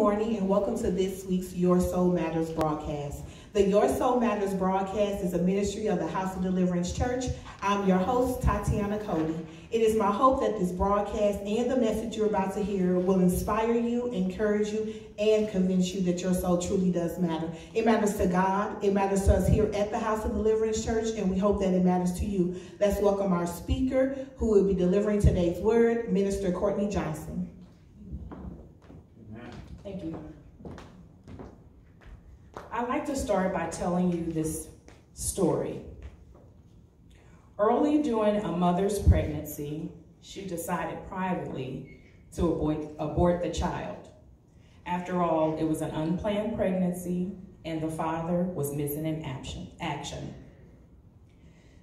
morning and welcome to this week's Your Soul Matters broadcast. The Your Soul Matters broadcast is a ministry of the House of Deliverance Church. I'm your host, Tatiana Cody. It is my hope that this broadcast and the message you're about to hear will inspire you, encourage you, and convince you that your soul truly does matter. It matters to God, it matters to us here at the House of Deliverance Church, and we hope that it matters to you. Let's welcome our speaker who will be delivering today's word, Minister Courtney Johnson. Thank you. I'd like to start by telling you this story. Early during a mother's pregnancy, she decided privately to abort, abort the child. After all, it was an unplanned pregnancy and the father was missing in action.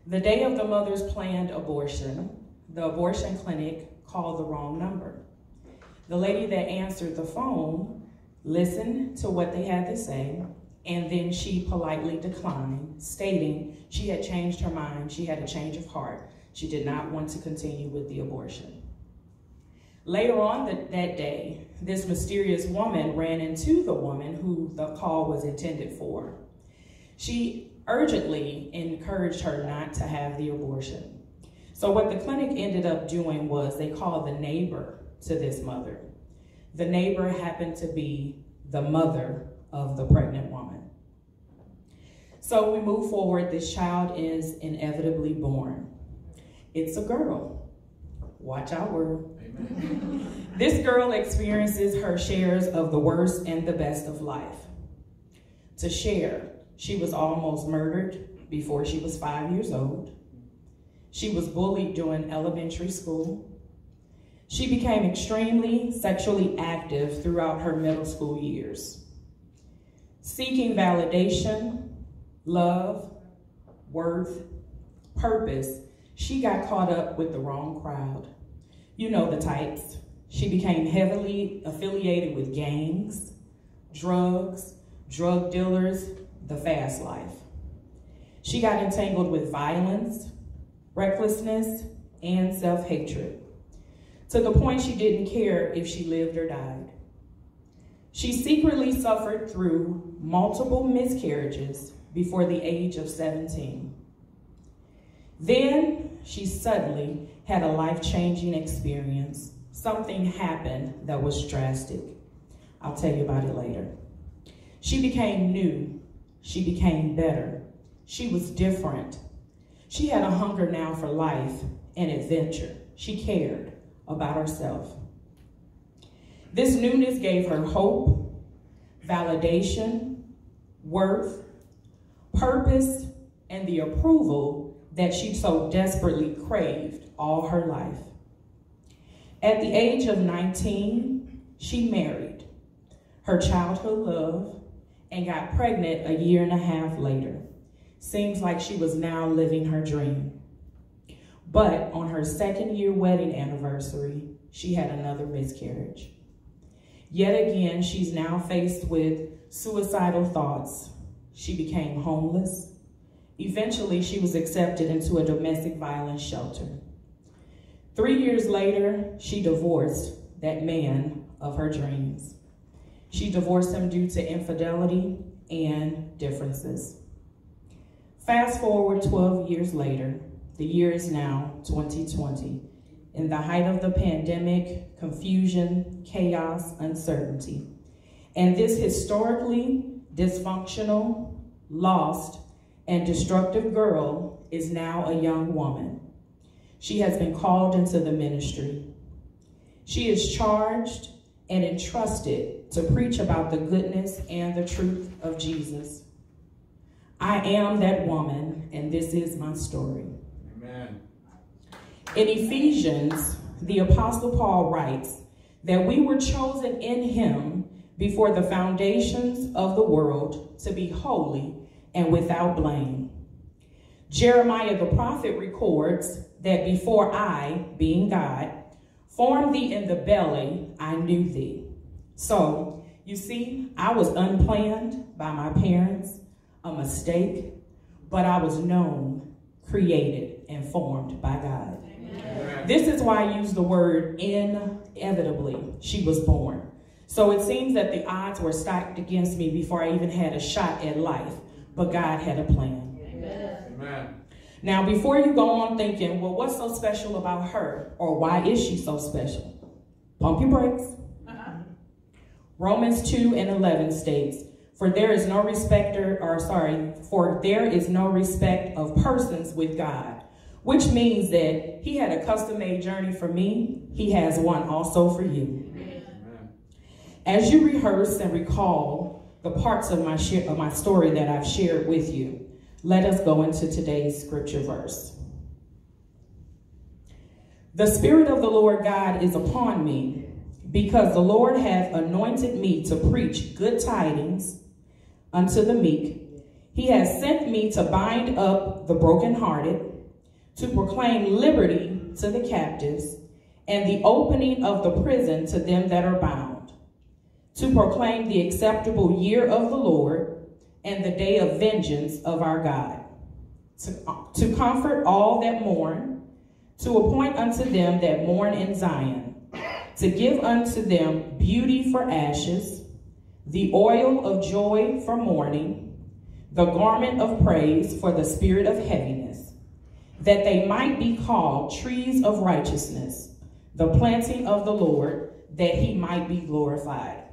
The day of the mother's planned abortion, the abortion clinic called the wrong number. The lady that answered the phone listened to what they had to say, and then she politely declined, stating she had changed her mind, she had a change of heart. She did not want to continue with the abortion. Later on the, that day, this mysterious woman ran into the woman who the call was intended for. She urgently encouraged her not to have the abortion. So what the clinic ended up doing was they called the neighbor to this mother. The neighbor happened to be the mother of the pregnant woman. So we move forward. This child is inevitably born. It's a girl. Watch our word. this girl experiences her shares of the worst and the best of life. To share, she was almost murdered before she was five years old. She was bullied during elementary school. She became extremely sexually active throughout her middle school years. Seeking validation, love, worth, purpose, she got caught up with the wrong crowd. You know the types. She became heavily affiliated with gangs, drugs, drug dealers, the fast life. She got entangled with violence, recklessness, and self-hatred to the point she didn't care if she lived or died. She secretly suffered through multiple miscarriages before the age of 17. Then she suddenly had a life-changing experience. Something happened that was drastic. I'll tell you about it later. She became new. She became better. She was different. She had a hunger now for life and adventure. She cared about herself. This newness gave her hope, validation, worth, purpose, and the approval that she so desperately craved all her life. At the age of 19, she married her childhood love and got pregnant a year and a half later. Seems like she was now living her dream. But on her second year wedding anniversary, she had another miscarriage. Yet again, she's now faced with suicidal thoughts. She became homeless. Eventually, she was accepted into a domestic violence shelter. Three years later, she divorced that man of her dreams. She divorced him due to infidelity and differences. Fast forward 12 years later, the year is now 2020. In the height of the pandemic, confusion, chaos, uncertainty. And this historically dysfunctional, lost, and destructive girl is now a young woman. She has been called into the ministry. She is charged and entrusted to preach about the goodness and the truth of Jesus. I am that woman, and this is my story. In Ephesians, the Apostle Paul writes that we were chosen in him before the foundations of the world to be holy and without blame. Jeremiah the prophet records that before I, being God, formed thee in the belly, I knew thee. So, you see, I was unplanned by my parents, a mistake, but I was known, created, and formed by God. This is why I use the word inevitably. She was born. So it seems that the odds were stacked against me before I even had a shot at life, but God had a plan. Amen. Now, before you go on thinking, well, what's so special about her, or why is she so special? Pump your brakes. Uh-huh. Romans 2 and 11 states, For there is no respecter, or sorry, for there is no respect of persons with God, which means that he had a custom-made journey for me. He has one also for you. Amen. As you rehearse and recall the parts of my, share, of my story that I've shared with you, let us go into today's scripture verse. The Spirit of the Lord God is upon me, because the Lord hath anointed me to preach good tidings unto the meek. He has sent me to bind up the brokenhearted, to proclaim liberty to the captives, and the opening of the prison to them that are bound, to proclaim the acceptable year of the Lord, and the day of vengeance of our God, to, to comfort all that mourn, to appoint unto them that mourn in Zion, to give unto them beauty for ashes, the oil of joy for mourning, the garment of praise for the spirit of heaviness, that they might be called trees of righteousness, the planting of the Lord, that he might be glorified.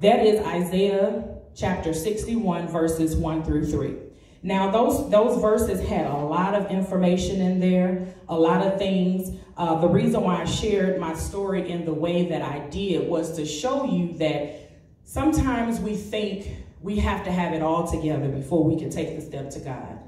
That is Isaiah chapter 61, verses 1 through 3. Now, those, those verses had a lot of information in there, a lot of things. Uh, the reason why I shared my story in the way that I did was to show you that sometimes we think we have to have it all together before we can take the step to God.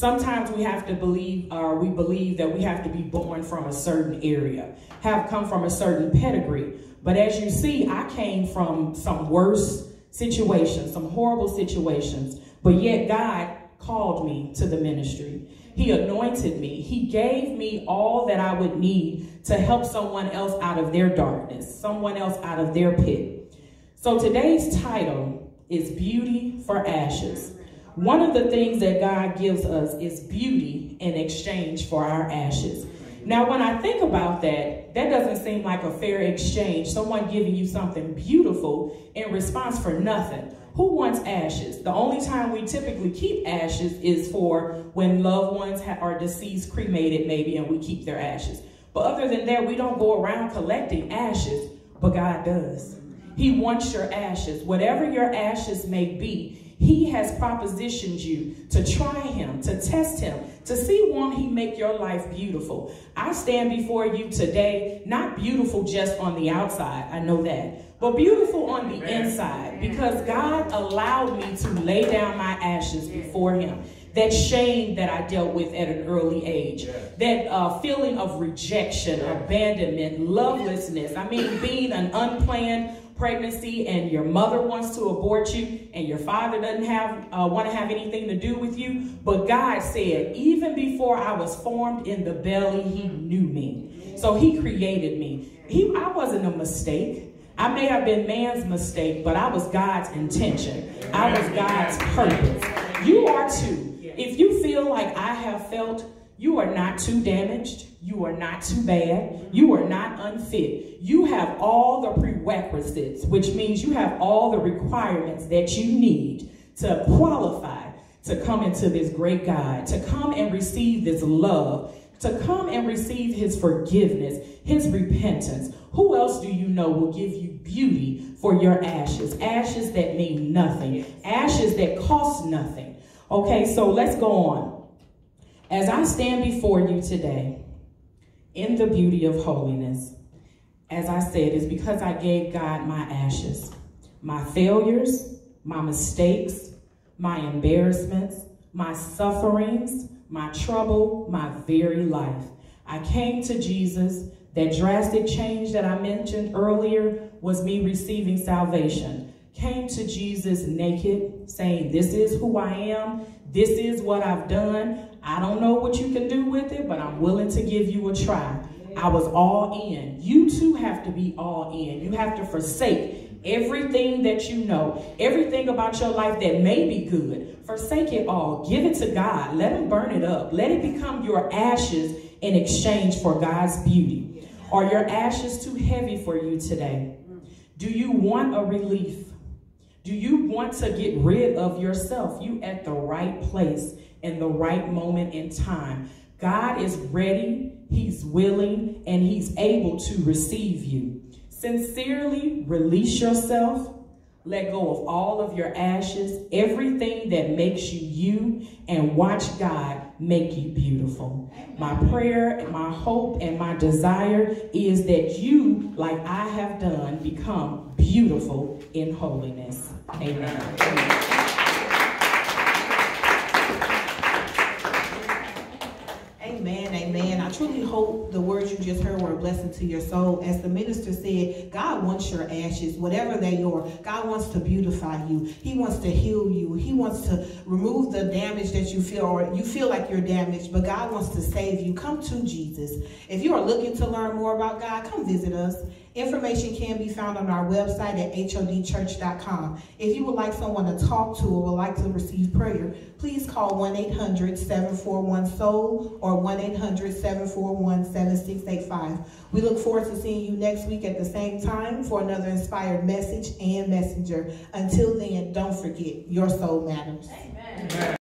Sometimes we have to believe, or we believe that we have to be born from a certain area, have come from a certain pedigree. But as you see, I came from some worse situations, some horrible situations, but yet God called me to the ministry. He anointed me. He gave me all that I would need to help someone else out of their darkness, someone else out of their pit. So today's title is Beauty for Ashes. One of the things that God gives us is beauty in exchange for our ashes. Now, when I think about that, that doesn't seem like a fair exchange. Someone giving you something beautiful in response for nothing. Who wants ashes? The only time we typically keep ashes is for when loved ones are deceased, cremated maybe, and we keep their ashes. But other than that, we don't go around collecting ashes, but God does. He wants your ashes. Whatever your ashes may be, he has propositioned you to try him, to test him, to see won't he make your life beautiful. I stand before you today, not beautiful just on the outside, I know that, but beautiful on the inside because God allowed me to lay down my ashes before him that shame that I dealt with at an early age, that uh, feeling of rejection, abandonment, lovelessness. I mean, being an unplanned pregnancy and your mother wants to abort you and your father doesn't have uh, want to have anything to do with you but god said even before i was formed in the belly he knew me so he created me he i wasn't a mistake I may have been man's mistake, but I was God's intention. I was God's purpose. You are too. If you feel like I have felt you are not too damaged. You are not too bad. You are not unfit. You have all the prerequisites, which means you have all the requirements that you need to qualify to come into this great God, to come and receive this love, to come and receive his forgiveness, his repentance. Who else do you know will give you beauty for your ashes? Ashes that mean nothing, ashes that cost nothing. Okay, so let's go on. As I stand before you today in the beauty of holiness, as I said, is because I gave God my ashes, my failures, my mistakes, my embarrassments, my sufferings, my trouble, my very life. I came to Jesus. That drastic change that I mentioned earlier was me receiving salvation. Came to Jesus naked, saying, This is who I am. This is what I've done. I don't know what you can do with it, but I'm willing to give you a try. I was all in. You too have to be all in. You have to forsake everything that you know, everything about your life that may be good. Forsake it all. Give it to God. Let Him burn it up. Let it become your ashes in exchange for God's beauty. Are your ashes too heavy for you today? Do you want a relief? Do you want to get rid of yourself? You at the right place in the right moment in time. God is ready, He's willing, and He's able to receive you. Sincerely release yourself. Let go of all of your ashes, everything that makes you you, and watch God make you beautiful. My prayer, and my hope, and my desire is that you, like I have done, become beautiful in holiness. Amen. Amen. Amen. I truly hope the words you just heard were a blessing to your soul. As the minister said, God wants your ashes, whatever they are. God wants to beautify you. He wants to heal you. He wants to remove the damage that you feel, or you feel like you're damaged, but God wants to save you. Come to Jesus. If you are looking to learn more about God, come visit us. Information can be found on our website at hodchurch.com. If you would like someone to talk to or would like to receive prayer, please call 1-800-741-SOUL or 1-800-741-7685. We look forward to seeing you next week at the same time for another inspired message and messenger. Until then, don't forget, your soul matters. Amen.